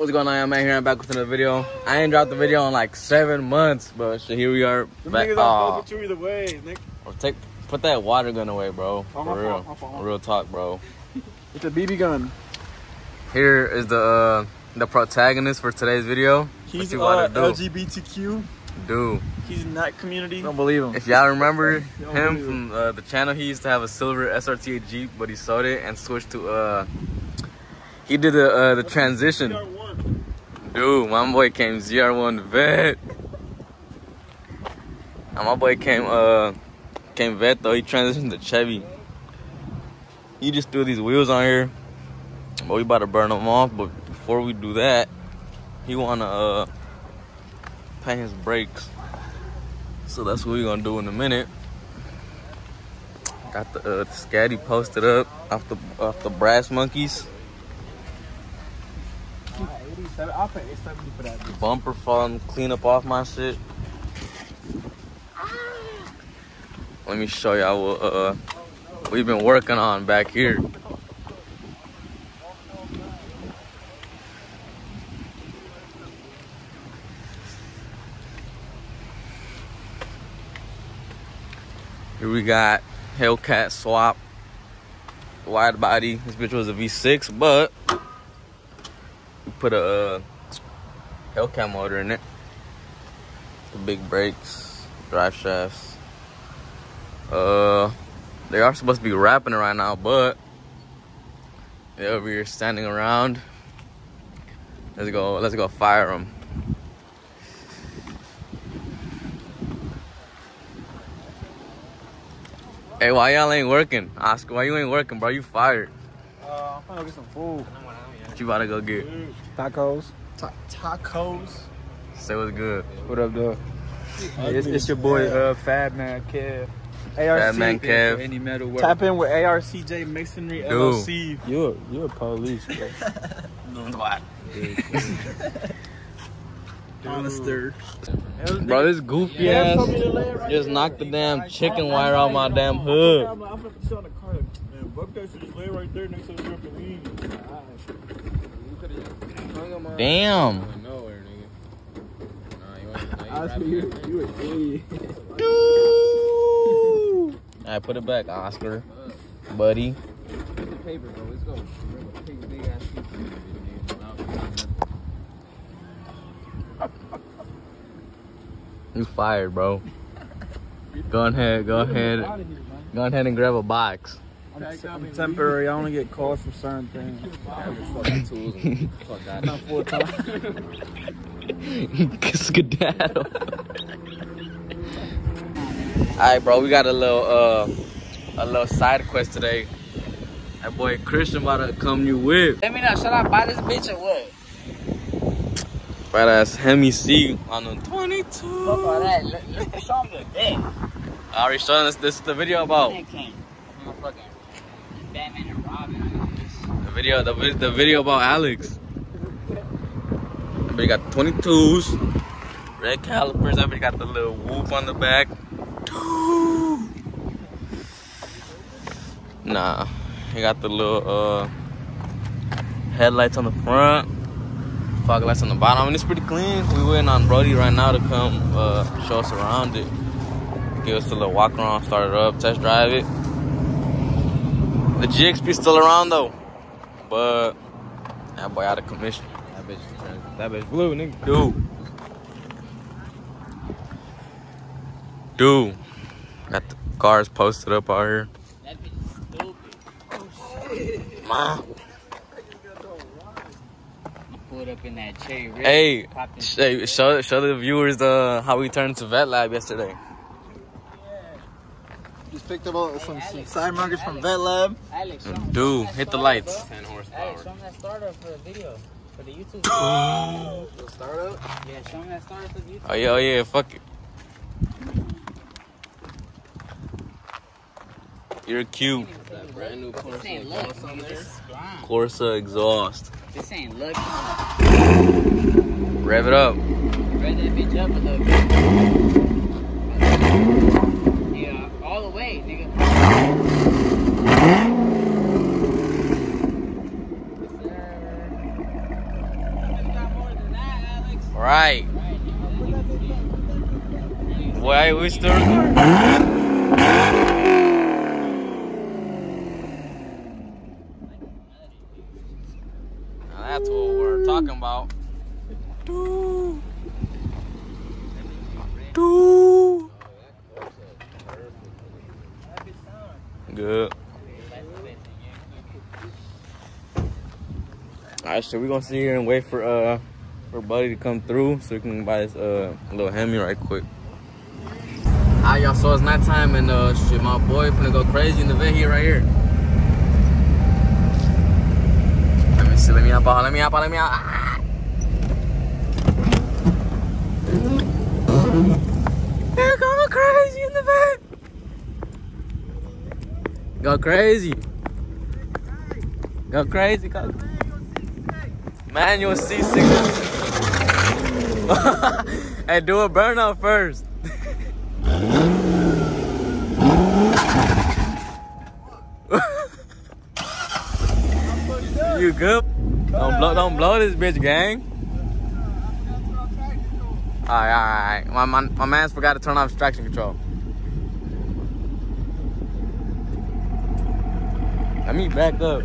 What's going on? I'm out here. I'm back with another video. I ain't dropped the video in like seven months, but shit, here we are. Them Back. niggas Aw. don't fuck with you either way, Nick. Bro, take put that water gun away, bro. Oh, my For real, fault, my fault, real talk, bro. It's a BB gun. Here is the uh, the protagonist for today's video. He's Let's see uh, do. LGBTQ. Dude, He's in that community. Don't believe him. if y'all remember him from uh, the channel, he used to have a silver SRT Jeep, but he sold it and switched to uh. He did the uh, the transition. CR1. Dude, my boy came ZR1 vet. And my boy came uh came vet though. He transitioned to Chevy. He just threw these wheels on here. But we about to burn them off. But before we do that, he wanna uh paint his brakes. So that's what we gonna do in a minute. Got the uh, the scatty posted up off the off the brass monkeys. I'll pay 870 for that. bumper falling clean up off my shit. Let me show y'all what uh, we've been working on back here. Here we got Hellcat swap wide body. This bitch was a V6, but put a uh, Hellcat motor in it. The big brakes, drive shafts. Uh, they are supposed to be wrapping it right now, but they're over here standing around. Let's go. Let's go fire them. Hey, why y'all ain't working? Oscar, why you ain't working, bro? You fired. Uh, I'm gonna go get some food. What you about to go get? Tacos. Ta- tacos. Say what's good. What up, dog? Hey, it's, it's your boy, uh, Fab Man Kev. ARC. Fat man Kev. Any metal work. Tap in with ARCJ Masonry Dude. LLC. You're, you're a police, bro. Honester. Bro, this goofy ass just knocked the damn chicken wire out my damn hood. I'm gonna put this on the car. Man, fuck that shit. Just lay right there next to the trampoline. Damn. Oscar, you, you an idiot. Alright, put it back, Oscar. Buddy. Get the paper, bro. Let's go. You fired, bro. Go ahead, go ahead. Go ahead and grab a box. I'm temporary. I only get calls for certain things. Fuck Not full time. Skedaddle. Alright, bro, we got a little uh a little side quest today. That boy Christian about to come you with. Let me know, should I buy this bitch or what? Fat ass Hemi C on the 22. Fuck all that. Let, let, show him the dick. I already showed us this is the video about Batman came. Motherfucking Batman and Robin. the video the, the video about Alex. Everybody got 22s, red calipers, everybody got the little whoop on the back. Nah, he got the little uh headlights on the front, fog lights on the bottom. Mean, it's pretty clean. We waiting on Brody right now to come uh, show us around it, give us a little walk around, start it up, test drive it. The GXP still around though, but that boy out of commission. That bitch, that bitch blue, nigga. Dude. Dude. Got the cars posted up out here. That bitch is stupid. Ma. You pulled up in that cherry red. Hey, popped in- sh- hey, show show the viewers the how we turned to Vet Lab yesterday. Just picked up all- some, some side markers from Vet Lab. Alex, show 'em- Dude, show 'em hit the starter, lights. bro. Alex, show him that starter for the video. For the YouTube. Startup? yeah, show him that starter for the YouTube. Oh yeah, oh yeah, fuck it. You're cute. That brand new This ain't luck. nigga. This is grind. Corsa exhaust. This ain't luck. Rev it up. Rev that bitch up a little bit. Yeah, all the way, nigga. Yes, sir. Right. Now that's what we're talking about. Doo. Doo. Good. Alright, so we're gonna sit here and wait for uh for Buddy to come through so we can buy this uh little Hemi right quick. Alright y'all, so it's nighttime and uh shit my boy finna go crazy in the vet here right here. Let me see, let me hop out, let me hop out, let me out. Ah! They're going crazy in the vet. Go crazy. Go crazy, go Manual C6. hey, do a burnout first. You good? Don't blow, don't blow this bitch, gang. Alright, alright. My, my, my man's forgot to turn off traction control. Let me back up.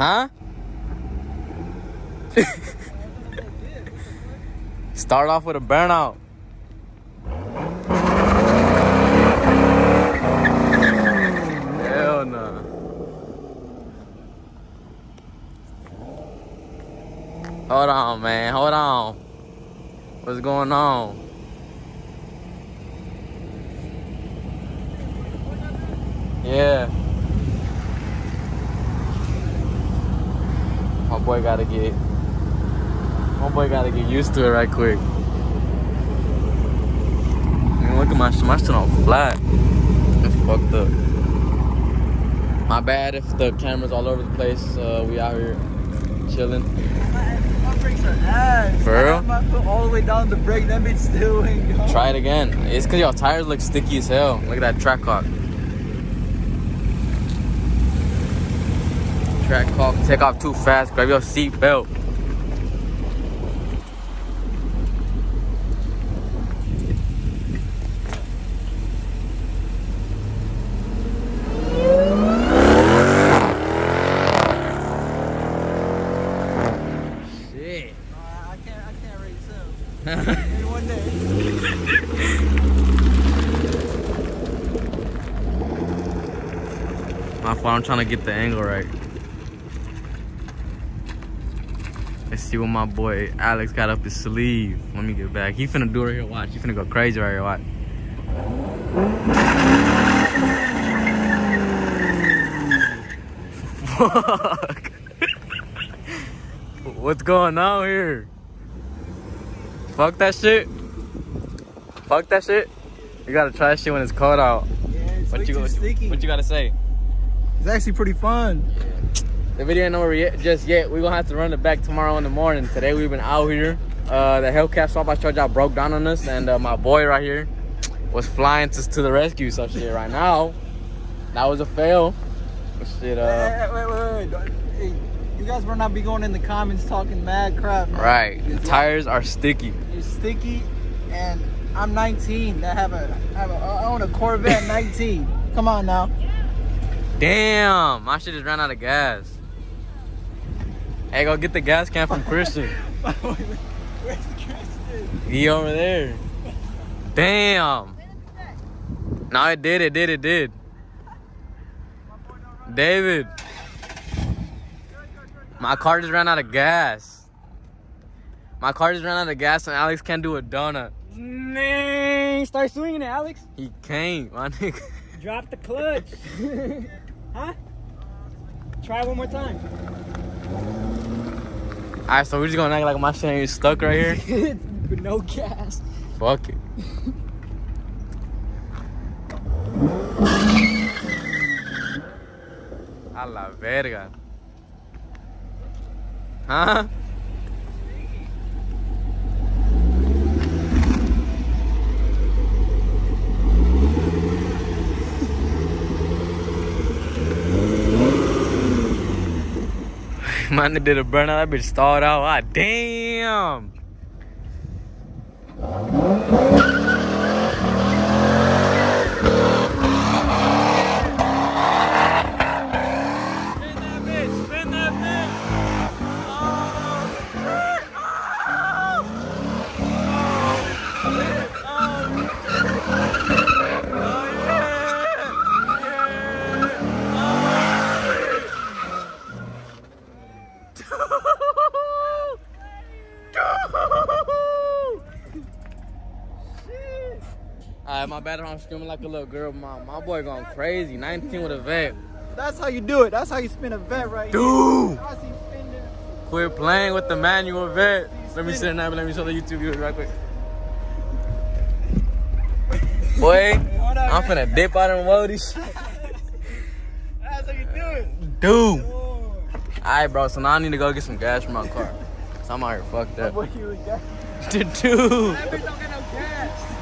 Huh? Start off with a burnout. Hell no. Hold on, man. Hold on. What's going on? Yeah. Boy gotta get. My boy gotta get used to it right quick. Look at my my shit on flat. It's fucked up. My bad if the camera's all over the place. Uh, we out here chilling. My brakes are ass. For real? my foot all the way down the brake. That bitch still ain't going. Try it again. It's cause your tires look sticky as hell. Look at that track caulk. Track caulk. Take off too fast. Grab your seat belt. Shit. I can't. I can't race him. Maybe one day. My fault. I'm trying to get the angle right. Let's see what my boy Alex got up his sleeve. Let me get back. He finna do it right here. Watch. He finna go crazy right here. Watch. Fuck. What's going on here? Fuck that shit. Fuck that shit. You gotta try shit when it's cold out. Yeah, it's What you, what, sticky. what you gotta say? It's actually pretty fun. The video ain't over yet, just yet. We're gonna have to run it back tomorrow in the morning. Today we've been out here. Uh, the Hellcat swap I showed y'all broke down on us, and uh, my boy right here was flying to, to the rescue. So shit, right now, that was a fail. But shit, uh, Hey, wait, wait, wait, wait. Hey, you guys better not be going in the comments talking mad crap. man. right. The tires are sticky. You're sticky, and I'm 19. I have a, I have a, I own a Corvette 19. Come on now. Damn, my shit just ran out of gas. Hey, go get the gas can from Christian. Where's Christian? He over there. Damn. No, it did, it did, it did. David. My car just ran out of gas. My car just ran out of gas and Alex can't do a donut. Man, start swinging it, Alex. He can't, my nigga. Drop the clutch. huh? Try one more time. Alright, so we're just gonna act like my shit ain't stuck right here. No gas. Fuck it. A la verga. Huh? Man did a burnout. That bitch stalled out. Ah, damn. My bad I'm screaming like a little girl. My, my boy going crazy. 19 with a vet. That's how you do it. That's how you spin a vet right Dude! here. That's how you. Quit playing with the manual vet. Let me sit in there, let me show the YouTube viewers right quick. Boy, on, I'm man. finna dip out and woodies. That's how you do it. Dude. Oh, Alright, bro, so now I need to go get some gas from my car. So I'm out here fucked up. boy, you was gas. Dude,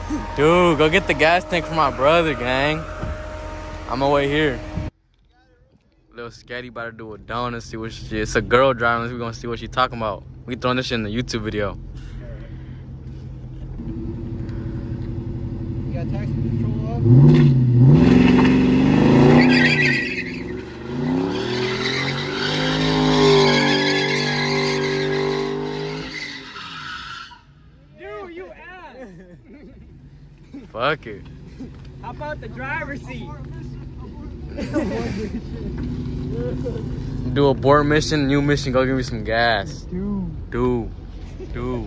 Dude, go get the gas tank for my brother, gang. I'm gonna here. Little Scatty about to do a donut, see what she It's a girl driving, We're gonna see what she talking about. We throwing this shit in the YouTube video. You got traction control up? Dude, you ass. Fuck it. How about the driver's seat? Do a board mission, new mission, go give me some gas. Dude. Dude. Dude.